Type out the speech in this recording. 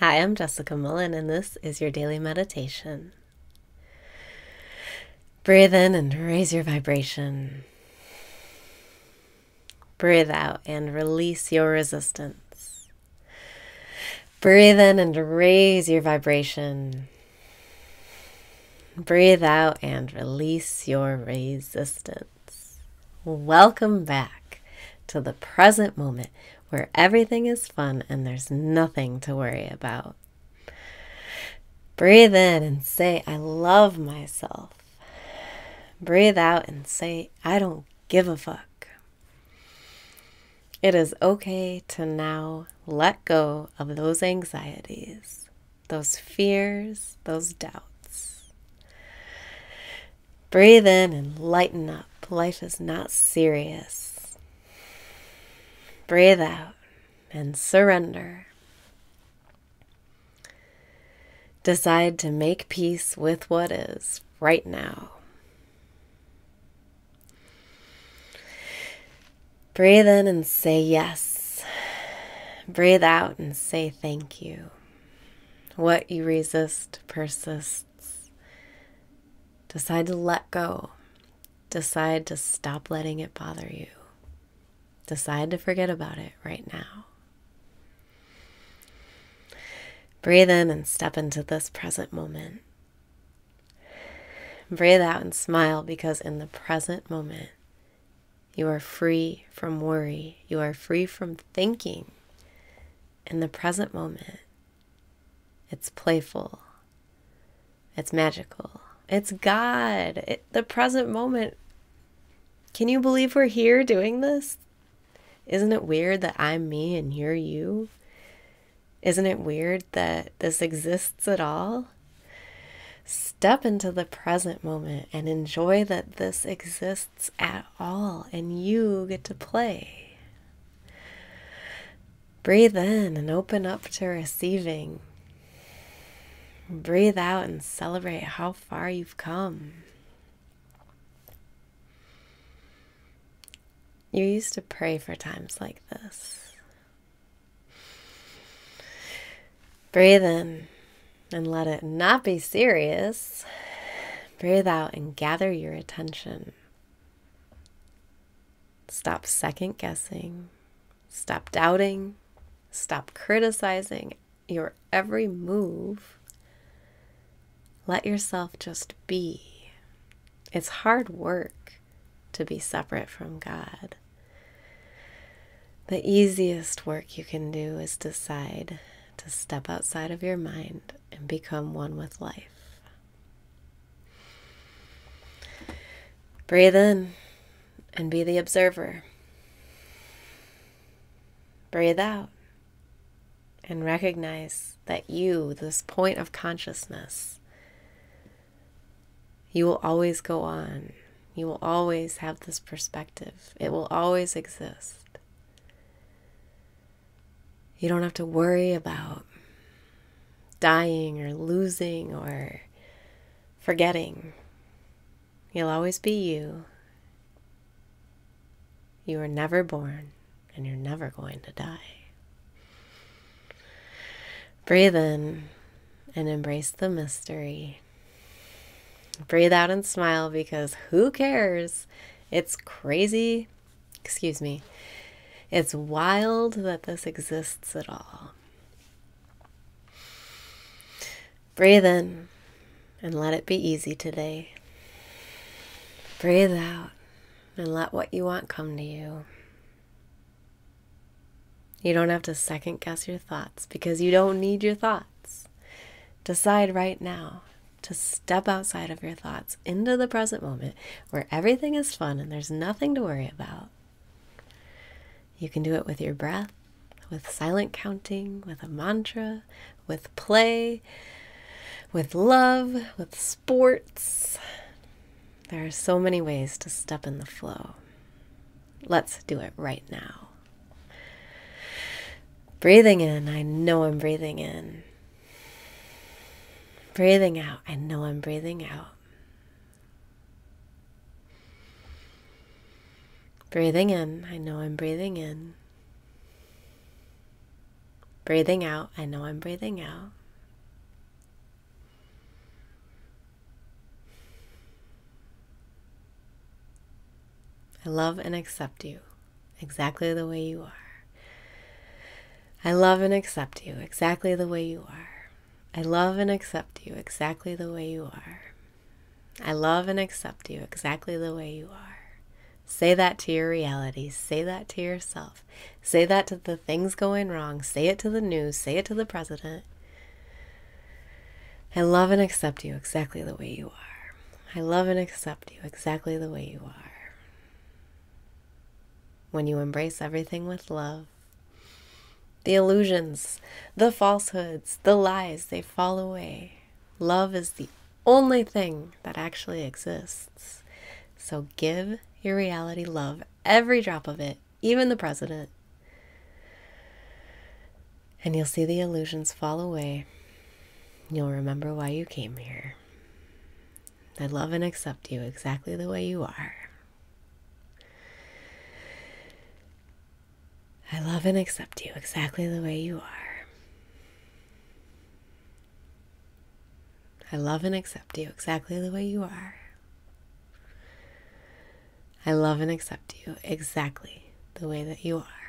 Hi, I'm Jessica Mullen, and this is your daily meditation. Breathe in and raise your vibration. Breathe out and release your resistance. Breathe in and raise your vibration. Breathe out and release your resistance. Welcome back to the present moment where everything is fun and there's nothing to worry about. Breathe in and say, I love myself. Breathe out and say, I don't give a fuck. It is okay to now let go of those anxieties, those fears, those doubts. Breathe in and lighten up. Life is not serious. Breathe out and surrender. Decide to make peace with what is right now. Breathe in and say yes. Breathe out and say thank you. What you resist persists. Decide to let go. Decide to stop letting it bother you. Decide to forget about it right now. Breathe in and step into this present moment. Breathe out and smile because in the present moment, you are free from worry. You are free from thinking. In the present moment, it's playful, it's magical, it's God. It, the present moment. Can you believe we're here doing this? Isn't it weird that I'm me and you're you? Isn't it weird that this exists at all? Step into the present moment and enjoy that this exists at all and you get to play. Breathe in and open up to receiving. Breathe out and celebrate how far you've come. You used to pray for times like this. Breathe in and let it not be serious. Breathe out and gather your attention. Stop second guessing. Stop doubting. Stop criticizing your every move. Let yourself just be. It's hard work to be separate from God. The easiest work you can do is decide to step outside of your mind and become one with life. Breathe in and be the observer. Breathe out and recognize that you, this point of consciousness, you will always go on. You will always have this perspective. It will always exist. You don't have to worry about dying or losing or forgetting. You'll always be you. You were never born and you're never going to die. Breathe in and embrace the mystery. Breathe out and smile because who cares? It's crazy. Excuse me. It's wild that this exists at all. Breathe in and let it be easy today. Breathe out and let what you want come to you. You don't have to second guess your thoughts because you don't need your thoughts. Decide right now to step outside of your thoughts into the present moment where everything is fun and there's nothing to worry about. You can do it with your breath, with silent counting, with a mantra, with play, with love, with sports. There are so many ways to step in the flow. Let's do it right now. Breathing in, I know I'm breathing in. Breathing out, I know I'm breathing out. Breathing in, I know I'm breathing in. Breathing out, I know I'm breathing out. I love and accept you exactly the way you are. I love and accept you exactly the way you are. I love and accept you exactly the way you are. I love and accept you exactly the way you are. Say that to your reality. Say that to yourself. Say that to the things going wrong. Say it to the news. Say it to the president. I love and accept you exactly the way you are. I love and accept you exactly the way you are. When you embrace everything with love, the illusions, the falsehoods, the lies, they fall away. Love is the only thing that actually exists. So give your reality love, every drop of it, even the president. And you'll see the illusions fall away. You'll remember why you came here. I love and accept you exactly the way you are. I love and accept you exactly the way you are. I love and accept you exactly the way you are. I love and accept you exactly the way that you are.